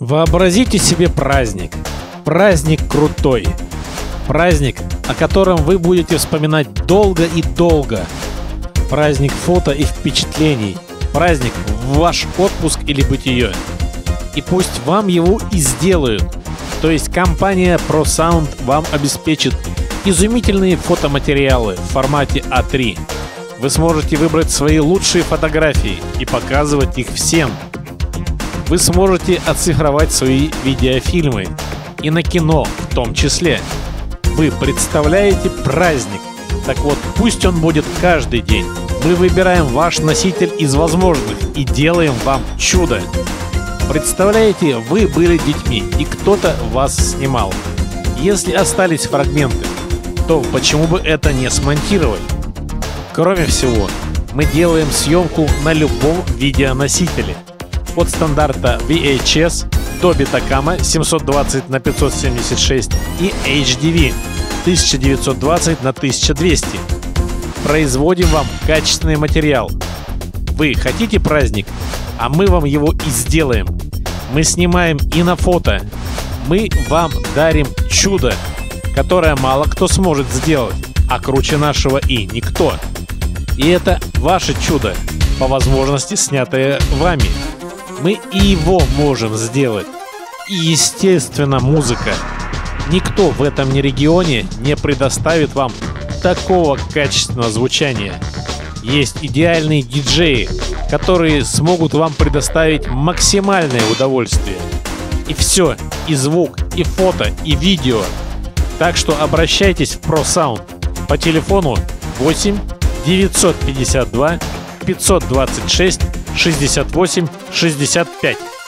Вообразите себе праздник. Праздник крутой. Праздник, о котором вы будете вспоминать долго и долго. Праздник фото и впечатлений. Праздник в ваш отпуск или бытие. И пусть вам его и сделают. То есть компания ProSound вам обеспечит изумительные фотоматериалы в формате А3. Вы сможете выбрать свои лучшие фотографии и показывать их всем – вы сможете оцифровать свои видеофильмы и на кино в том числе. Вы представляете праздник. Так вот, пусть он будет каждый день. Мы выбираем ваш носитель из возможных и делаем вам чудо. Представляете, вы были детьми, и кто-то вас снимал. Если остались фрагменты, то почему бы это не смонтировать? Кроме всего, мы делаем съемку на любом видеоносителе – от стандарта VHS Dolby Tacoma 720 на 576 и HDV 1920 на 1200. Производим вам качественный материал. Вы хотите праздник, а мы вам его и сделаем. Мы снимаем и на фото. Мы вам дарим чудо, которое мало кто сможет сделать, а круче нашего и никто. И это ваше чудо, по возможности снятое вами мы и его можем сделать. И, естественно, музыка. Никто в этом не регионе не предоставит вам такого качественного звучания. Есть идеальные диджеи, которые смогут вам предоставить максимальное удовольствие. И все, и звук, и фото, и видео. Так что обращайтесь в ProSound по телефону 8 952 526 68 65.